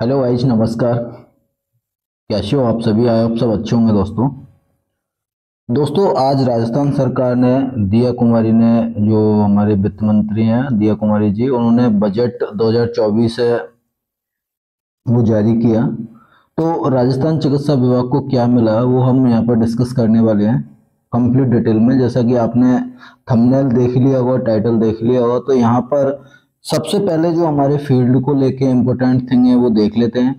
Hello guys नमस्कार। कैसे हो आप सभी? आए आप सब अच्छे होंगे दोस्तों। दोस्तों, आज राजस्थान सरकार ने दिया कुमारी ने जो हमारे वित्त मंत्री हैं, दिया कुमारी जी, उन्होंने बजट 2024 वो जारी किया। तो राजस्थान चिकित्सा विभाग को क्या मिला, वो हम यहाँ पर डिस्कस करने वाले हैं कंप्लीट डिटेल में। जैसा कि आपने थंबनेल देख लिया होगा टाइटल देख लिया होगा तो यहाँ पर सबसे पहले जो हमारे फ़ील्ड को लेके इम्पोर्टेंट थिंग है, वो देख लेते हैं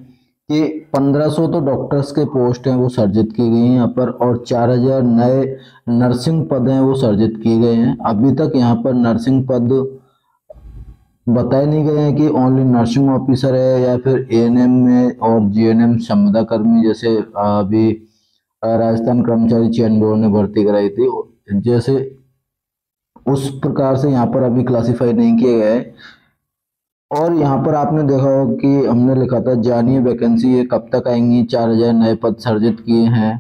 कि 1500 तो डॉक्टर्स के पोस्ट हैं, वो सर्जित की गई हैं यहाँ पर और 4000 नए नर्सिंग पद हैं, वो सर्जित किए गए हैं। अभी तक यहाँ पर नर्सिंग पद बताए नहीं गए हैं कि ओनली नर्सिंग ऑफिसर है या फिर एएनएम में और जीएनएम संविदा कर्मी, जैसे, अभी, राजस्थान कर्मचारी चयन बोर्ड ने भर्ती कराई थी। जैसे उस प्रकार से यहाँ पर अभी क्लासिफाई नहीं किया है। और यहाँ पर आपने देखा हो कि हमने लिखा था, जानिए वैकेंसी ये कब तक आएँगी? चार हज़ार नए पद सर्जित किए हैं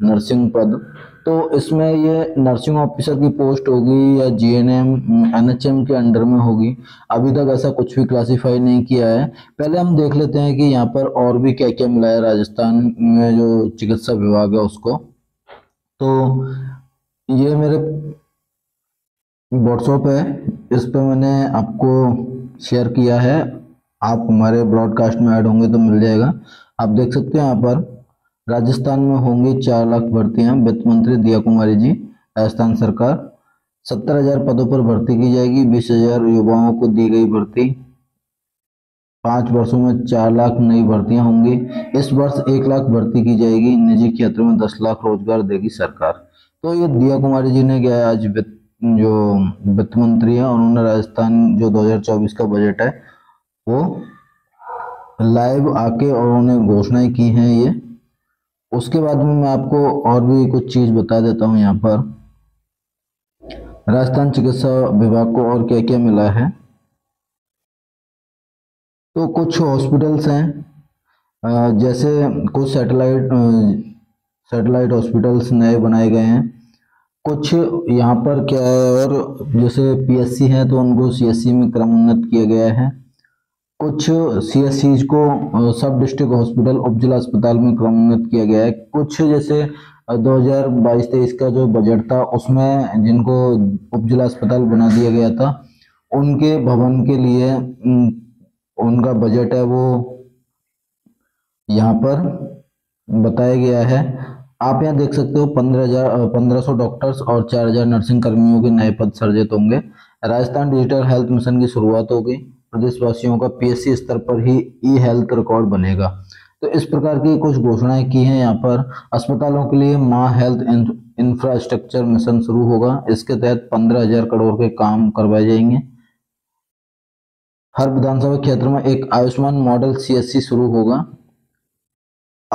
नर्सिंग पद। तो इसमें ये नर्सिंग ऑफिसर की पोस्ट होगी या जीएनएम एनएचएम के अंडर में होगी। अभी तक ऐसा कुछ भी क्लासिफाई नहीं किया है। पहले हम देख लेते हैं कि यहाँ पर और भी क्या क्या मिला है राजस्थान में जो चिकित्सा विभाग है उसको। तो ये मेरे व्हाट्सअप है। इस पर मैंने आपको शेयर किया है। आप हमारे ब्रॉडकास्ट में ऐड होंगे तो मिल जाएगा। आप देख सकते हैं यहाँ पर, राजस्थान में होंगे चार लाख भर्तियाँ। वित्त मंत्री दिया कुमारी जी, राजस्थान सरकार। सत्तर हज़ार पदों पर भर्ती की जाएगी। बीस हज़ार युवाओं को दी गई भर्ती। पाँच वर्षों में चार लाख नई भर्तियाँ होंगी। इस वर्ष एक लाख भर्ती की जाएगी। निजी क्षेत्र में दस लाख रोज़गार देगी सरकार। तो ये दिया कुमारी जी ने क्या आज वित्त जो वित्त मंत्री है उन्होंने राजस्थान जो 2024 का बजट है, वो लाइव आके और उन्होंने घोषणाएँ की हैं ये। उसके बाद में मैं आपको और भी कुछ चीज़ बता देता हूँ यहाँ पर। राजस्थान चिकित्सा विभाग को और क्या क्या मिला है? तो कुछ हॉस्पिटल्स हैं। जैसे कुछ सैटेलाइट सैटेलाइट हॉस्पिटल्स नए बनाए गए हैं। कुछ यहाँ पर क्या है और जैसे पीएससी है तो उनको सीएससी में क्रमोन्नत किया गया है। कुछ सीएससी को सब डिस्ट्रिक्ट हॉस्पिटल उप जिला अस्पताल में क्रमोन्नत किया गया है। कुछ जैसे 2022-23 का जो बजट था, उसमें जिनको उप जिला अस्पताल बना दिया गया था, उनके भवन के लिए उनका बजट है वो यहाँ पर बताया गया है। आप यहाँ देख सकते हो पंद्रह हज़ार पंद्रह सौ डॉक्टर्स और चार हज़ार नर्सिंग कर्मियों के नए पद सर्जित होंगे। राजस्थान डिजिटल हेल्थ मिशन की शुरुआत होगी। प्रदेशवासियों का पीएससी स्तर पर ही ई हेल्थ रिकॉर्ड बनेगा। तो इस प्रकार की कुछ घोषणाएँ की हैं यहाँ पर। अस्पतालों के लिए माँ हेल्थ इंफ्रास्ट्रक्चर मिशन शुरू होगा। इसके तहत पंद्रह हज़ार करोड़ के काम करवाए जाएँगे। हर विधानसभा क्षेत्र में एक आयुष्मान मॉडल सीएससी शुरू होगा।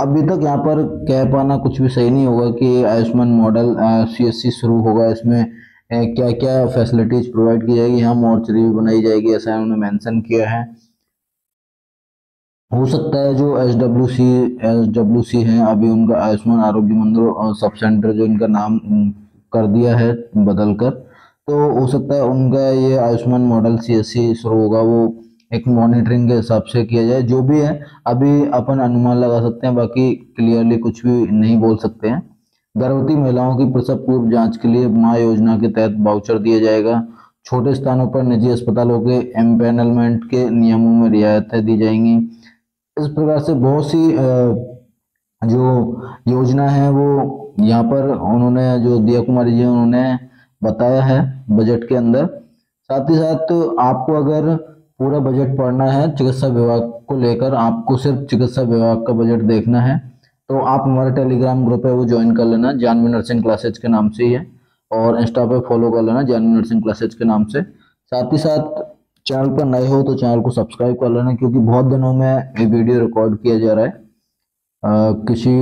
अभी तक यहाँ पर कह पाना कुछ भी सही नहीं होगा कि आयुष्मान मॉडल सीएससी शुरू होगा, इसमें क्या क्या फैसिलिटीज़ प्रोवाइड की जाएगी, यहाँ मोर्चरी भी बनाई जाएगी, ऐसा उन्होंने मेंशन किया है। हो सकता है जो S W C S W C है, अभी उनका आयुष्मान आरोग्य मंदिर सब सेंटर जो इनका नाम कर दिया है बदल कर तो हो सकता है उनका ये Ayushman model C S C शुरू होगा, वो एक मॉनिटरिंग के हिसाब से किया जाए, जो भी है, अभी अपन अनुमान लगा सकते हैं, बाकी क्लियरली कुछ भी नहीं बोल सकते हैं। गर्भवती महिलाओं की प्रसव पूर्व जाँच के लिए माँ योजना के तहत बाउचर दिया जाएगा। छोटे स्थानों पर निजी अस्पतालों के एम्पेनलमेंट के नियमों में रियायतें दी जाएँगी। इस प्रकार से बहुत सी जो योजना है, वो यहाँ पर उन्होंने, जो दिया कुमारी जी उन्होंने बताया है बजट के अंदर। साथ ही साथ आपको अगर पूरा बजट पढ़ना है चिकित्सा विभाग को लेकर आपको सिर्फ़ चिकित्सा विभाग का बजट देखना है। तो आप हमारा टेलीग्राम ग्रुप है वो ज्वाइन कर लेना जानवी नर्सिंग क्लासेज के नाम से ही है। और इंस्टा पे फॉलो कर लेना जानवी नर्सिंग क्लासेज के नाम से। साथ ही साथ चैनल पर नए हो तो चैनल को सब्सक्राइब कर लेना क्योंकि बहुत दिनों में ये वीडियो रिकॉर्ड किया जा रहा है। आ, किसी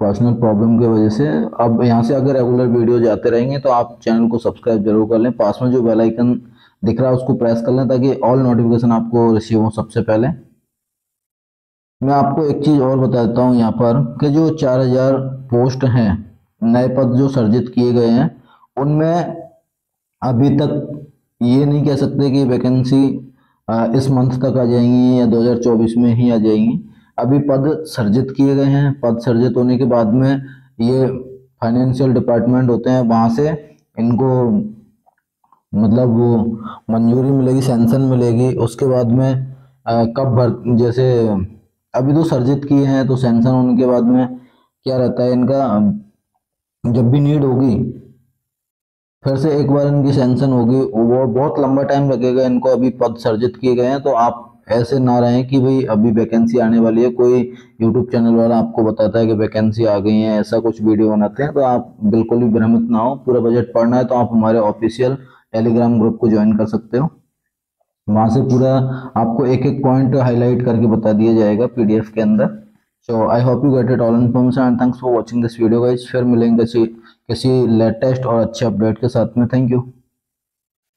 पर्सनल प्रॉब्लम की वजह से। अब यहाँ से अगर रेगुलर वीडियो जाते रहेंगे तो आप चैनल को सब्सक्राइब ज़रूर कर लें। पास में जो बेल आइकन दिख रहा है, उसको प्रेस कर लें ताकि ऑल नोटिफिकेशन आपको रिसीव हो सबसे पहले। मैं आपको एक चीज़ और बता देता हूँ यहाँ पर कि जो चार हज़ार पोस्ट हैं, नए पद जो सर्जित किए गए हैं, उनमें अभी तक ये नहीं कह सकते कि वैकेंसी इस मंथ तक आ जाएँगी या 2024 में ही आ जाएँगी। अभी पद सर्जित किए गए हैं। पद सर्जित होने के बाद में ये फाइनेंशियल डिपार्टमेंट होते हैं, वहाँ से इनको मतलब वो मंजूरी मिलेगी सेंसन मिलेगी। उसके बाद में आ, कब भर जैसे अभी तो सर्जित किए हैं तो सेंसन होने के बाद में क्या रहता है? इनका जब भी नीड होगी फिर से एक बार इनकी सेंसन होगी। वो बहुत लंबा टाइम लगेगा इनको अभी पद सर्जित किए गए हैं तो आप ऐसे ना रहें कि भाई अभी वैकेंसी आने वाली है। कोई यूट्यूब चैनल वाला आपको बताता है कि वैकेंसी आ गई है ऐसा कुछ वीडियो बनाते हैं तो आप बिल्कुल भी भ्रमित ना हो। पूरा बजट पढ़ना है तो आप हमारे ऑफिशियल टेलीग्राम ग्रुप को ज्वाइन कर सकते हो। वहाँ से पूरा आपको एक एक पॉइंट हाईलाइट करके बता दिया जाएगा पीडीएफ के अंदर। So I hope you get it all information and thanks for watching this video guys फिर मिलेंगे किसी लेटेस्ट और अच्छे अपडेट के साथ में। Thank you